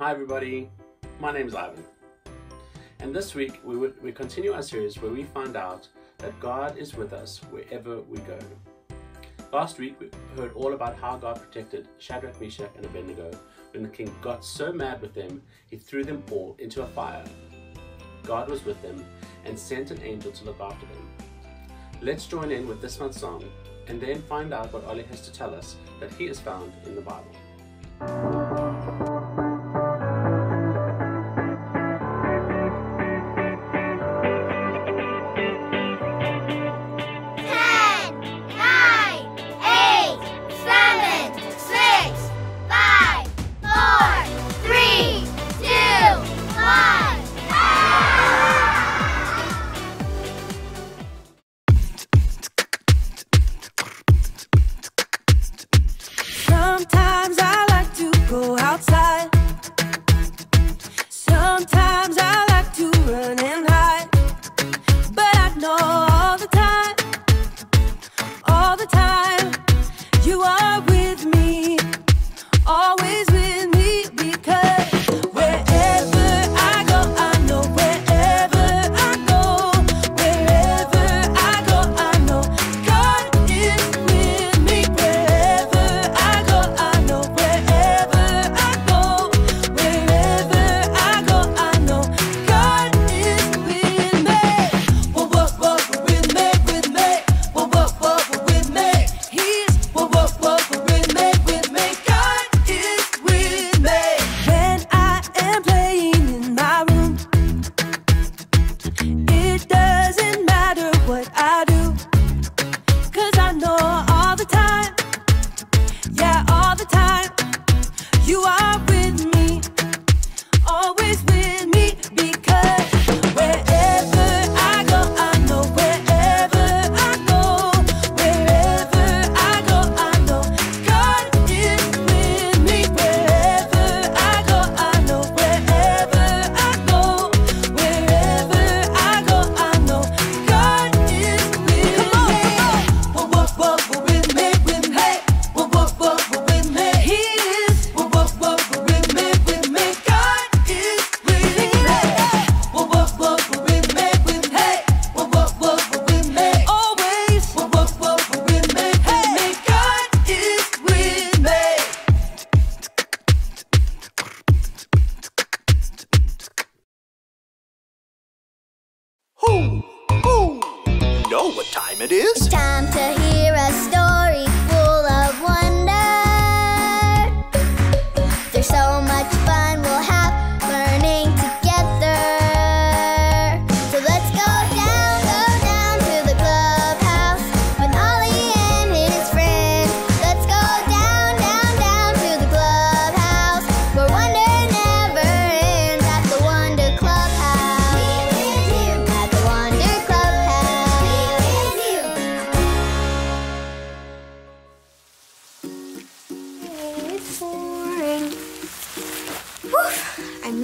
Hi everybody, my name is Ivan. And this week we, would, we continue our series where we find out that God is with us wherever we go. Last week we heard all about how God protected Shadrach, Meshach and Abednego when the king got so mad with them he threw them all into a fire. God was with them and sent an angel to look after them. Let's join in with this month's song and then find out what Ollie has to tell us that he has found in the Bible.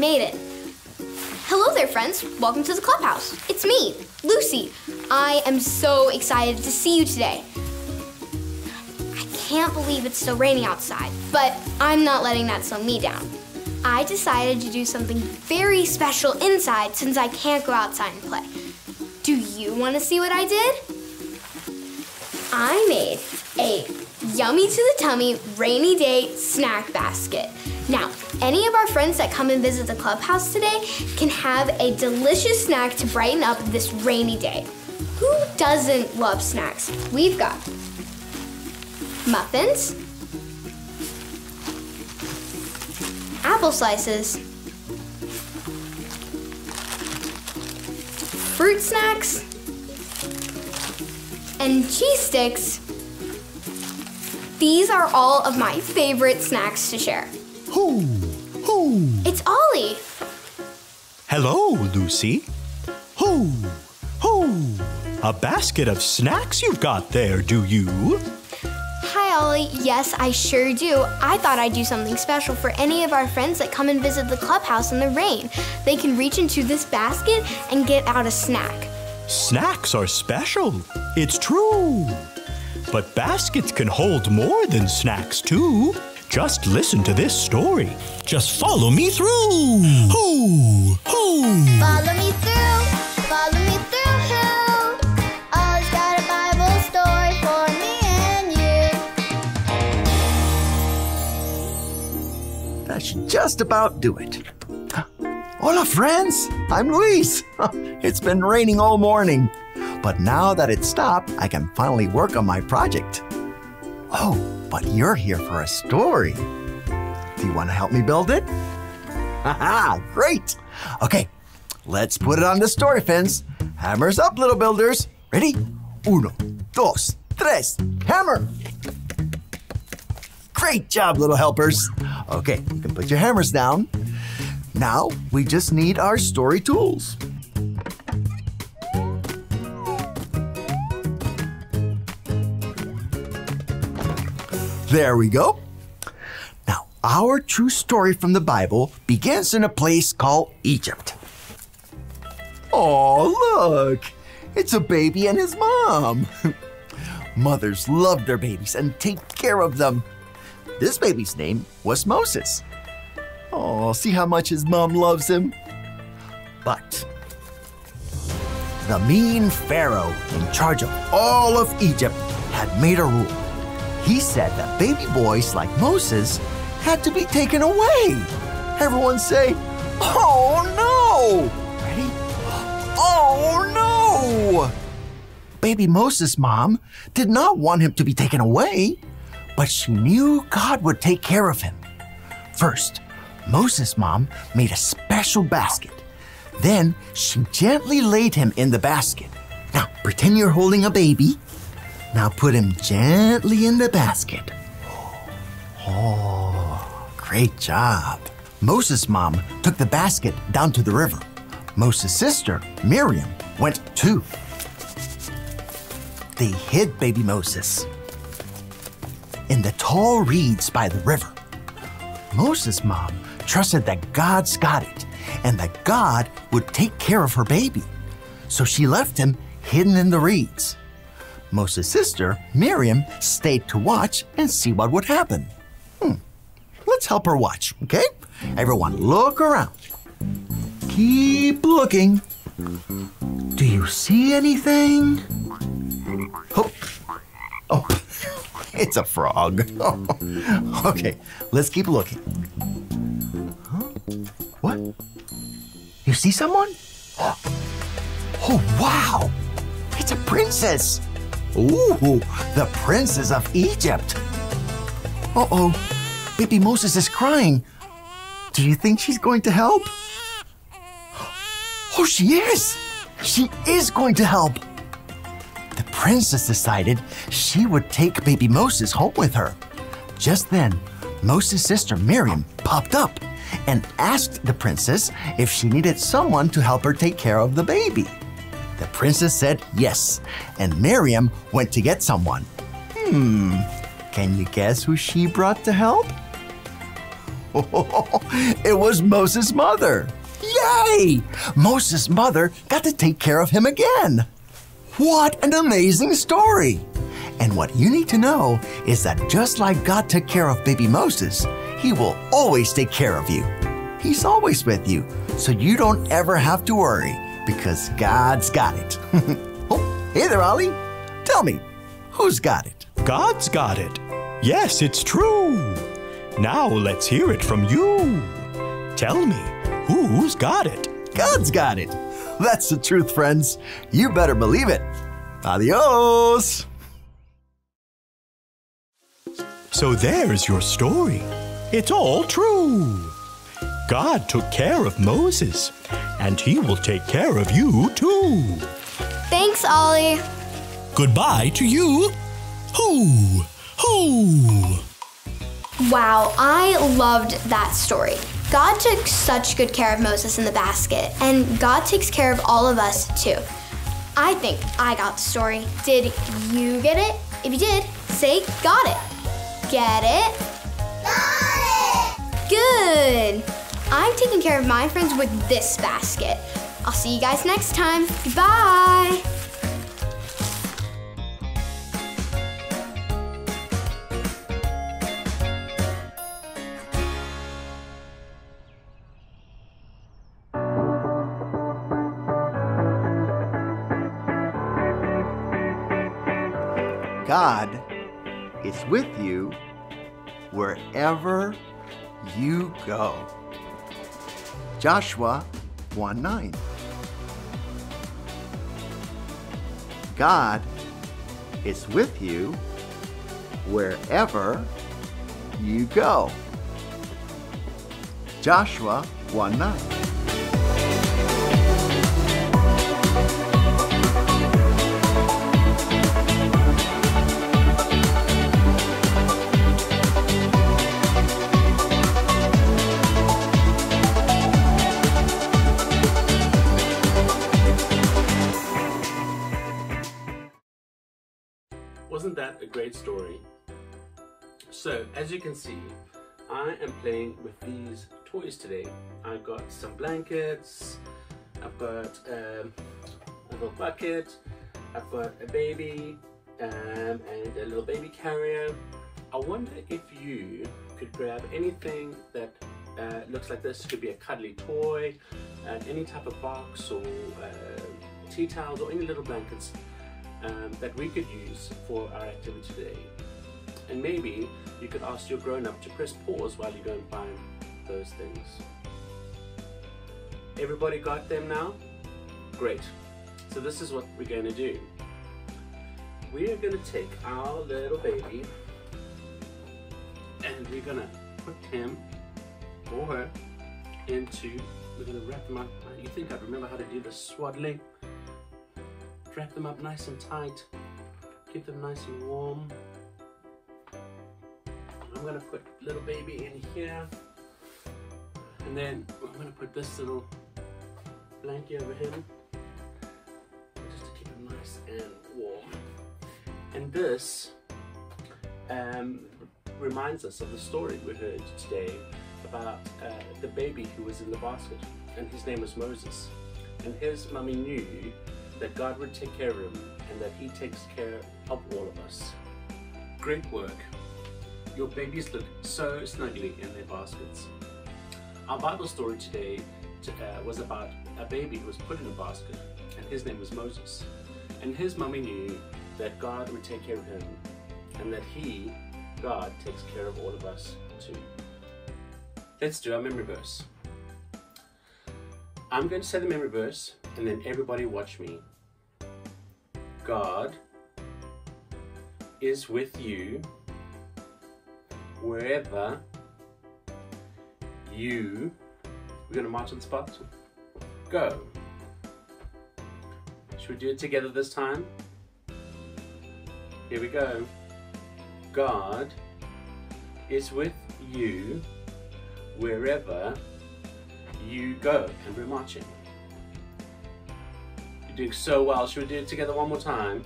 Made it. Hello there, friends. Welcome to the clubhouse. It's me, Lucy. I am so excited to see you today. I can't believe it's still raining outside, but I'm not letting that slow me down. I decided to do something very special inside since I can't go outside and play. Do you want to see what I did? I made a yummy to the tummy rainy day snack basket. Now, any of our friends that come and visit the clubhouse today can have a delicious snack to brighten up this rainy day. Who doesn't love snacks? We've got muffins, apple slices, fruit snacks, and cheese sticks. These are all of my favorite snacks to share. Who? Who? It's Ollie. Hello, Lucy. Who? Who? A basket of snacks you've got there, do you? Hi, Ollie. Yes, I sure do. I thought I'd do something special for any of our friends that come and visit the clubhouse in the rain. They can reach into this basket and get out a snack. Snacks are special. It's true. But baskets can hold more than snacks, too. Just listen to this story. Just follow me through. Ho, ho. Follow me through, follow me through. Ollie's got a Bible story for me and you. That should just about do it. Hola, friends. I'm Luis. It's been raining all morning, but now that it's stopped, I can finally work on my project. Oh, but you're here for a story. Do you want to help me build it? Haha, great. Okay, let's put it on the story fence. Hammers up, little builders. Ready? Uno, dos, tres, hammer. Great job, little helpers. Okay, you can put your hammers down. Now we just need our story tools. There we go. Now, our true story from the Bible begins in a place called Egypt. Oh, look! It's a baby and his mom. Mothers love their babies and take care of them. This baby's name was Moses. Oh, see how much his mom loves him? But the mean Pharaoh in charge of all of Egypt had made a rule. He said that baby boys like Moses had to be taken away. Everyone say, Oh no! Ready? Oh no! Baby Moses' mom did not want him to be taken away, but she knew God would take care of him. First, Moses' mom made a special basket. Then she gently laid him in the basket. Now pretend you're holding a baby. Now put him gently in the basket. Oh, great job. Moses' mom took the basket down to the river. Moses' sister, Miriam, went too. They hid baby Moses in the tall reeds by the river. Moses' mom trusted that God's got it and that God would take care of her baby. So she left him hidden in the reeds. Moses' sister, Miriam, stayed to watch and see what would happen. Hmm. Let's help her watch, okay? Everyone, look around. Keep looking. Do you see anything? Oh, oh. it's a frog. okay, let's keep looking. Huh? What? You see someone? Oh, wow! It's a princess! Ooh, the princess of Egypt! Uh oh, baby Moses is crying. Do you think she's going to help? Oh, she is! She is going to help! The princess decided she would take baby Moses home with her. Just then, Moses' sister Miriam popped up and asked the princess if she needed someone to help her take care of the baby. Princess said yes, and Miriam went to get someone. Hmm, can you guess who she brought to help? it was Moses' mother. Yay! Moses' mother got to take care of him again. What an amazing story! And what you need to know is that just like God took care of baby Moses, he will always take care of you. He's always with you, so you don't ever have to worry because God's got it. oh, hey there, Ollie. Tell me, who's got it? God's got it. Yes, it's true. Now let's hear it from you. Tell me, who's got it? God's got it. That's the truth, friends. You better believe it. Adios. So there's your story. It's all true. God took care of Moses, and he will take care of you too. Thanks, Ollie. Goodbye to you. Hoo, hoo. Wow, I loved that story. God took such good care of Moses in the basket, and God takes care of all of us too. I think I got the story. Did you get it? If you did, say got it. Get it? Got it! Good. I'm taking care of my friends with this basket. I'll see you guys next time. Bye! God is with you wherever you go. Joshua 1 9. God is with you wherever you go. Joshua 1 9. Can see, I am playing with these toys today. I've got some blankets, I've got um, a little bucket, I've got a baby, um, and a little baby carrier. I wonder if you could grab anything that uh, looks like this. Could be a cuddly toy, any type of box or uh, tea towels or any little blankets um, that we could use for our activity today. And maybe you could ask your grown-up to press pause while you go and find those things. Everybody got them now? Great. So this is what we're going to do. We are going to take our little baby and we're going to put him or her into, we're going to wrap them up. You think I'd remember how to do the swaddling? Wrap them up nice and tight. Keep them nice and warm. I'm gonna put little baby in here. And then I'm gonna put this little blanket over him. Just to keep him nice and warm. And this um, reminds us of the story we heard today about uh, the baby who was in the basket. And his name was Moses. And his mummy knew that God would take care of him and that he takes care of all of us. Great work. Your babies look so snugly in their baskets. Our Bible story today uh, was about a baby who was put in a basket, and his name was Moses. And his mummy knew that God would take care of him, and that he, God, takes care of all of us too. Let's do our memory verse. I'm going to say the memory verse, and then everybody watch me. God is with you wherever you. We're going to march on the spot. Go. Should we do it together this time? Here we go. God is with you wherever you go. And we're marching. You're doing so well. Should we do it together one more time?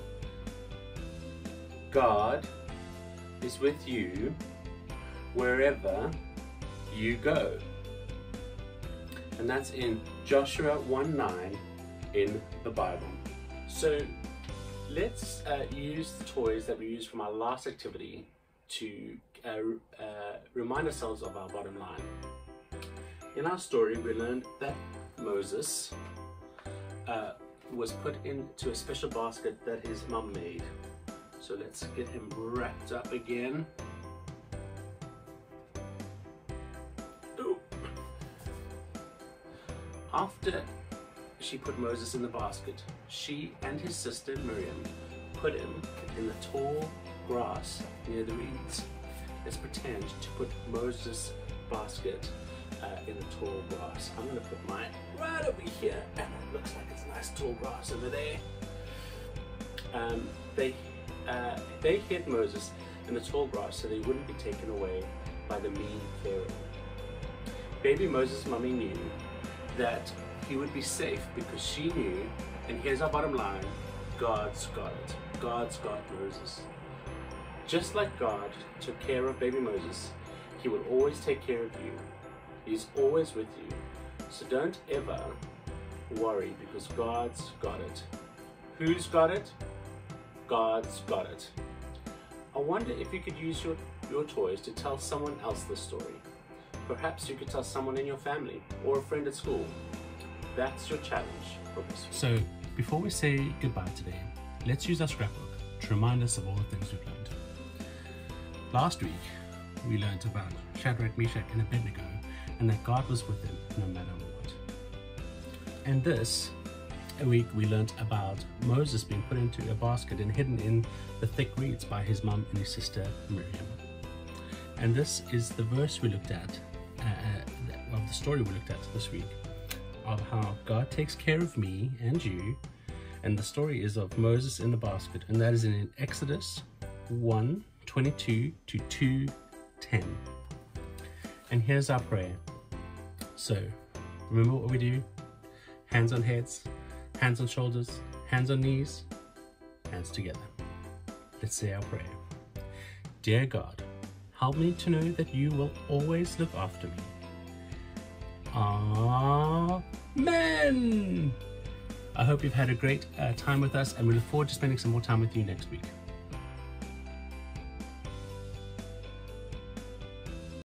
God is with you wherever you go. And that's in Joshua 1 9 in the Bible. So let's uh, use the toys that we used from our last activity to uh, uh, remind ourselves of our bottom line. In our story, we learned that Moses uh, was put into a special basket that his mum made. So let's get him wrapped up again. After she put Moses in the basket, she and his sister Miriam put him in the tall grass near the reeds. Let's pretend to put Moses' basket uh, in the tall grass. I'm going to put mine right over here, and it looks like it's nice tall grass over there. Um, they uh, they hid Moses in the tall grass so they wouldn't be taken away by the mean Pharaoh. Baby Moses' mummy knew that he would be safe because she knew, and here's our bottom line God's got it. God's got Moses. Just like God took care of baby Moses, he will always take care of you. He's always with you. So don't ever worry because God's got it. Who's got it? God's got it. I wonder if you could use your, your toys to tell someone else the story. Perhaps you could tell someone in your family or a friend at school. That's your challenge for this week. So, before we say goodbye today, let's use our scrapbook. to remind us of all the things we've learned. Last week, we learned about Shadrach, Meshach, and Abednego, and that God was with them no matter what. And this week, we learned about Moses being put into a basket and hidden in the thick reeds by his mum and his sister Miriam. And this is the verse we looked at, uh, of the story we looked at this week, of how God takes care of me and you. And the story is of Moses in the basket, and that is in Exodus 1 22 to 2 10. And here's our prayer. So, remember what we do? Hands on heads, hands on shoulders, hands on knees, hands together. Let's say our prayer. Dear God, help me to know that you will always look after me. Amen. I hope you've had a great uh, time with us, and we look forward to spending some more time with you next week.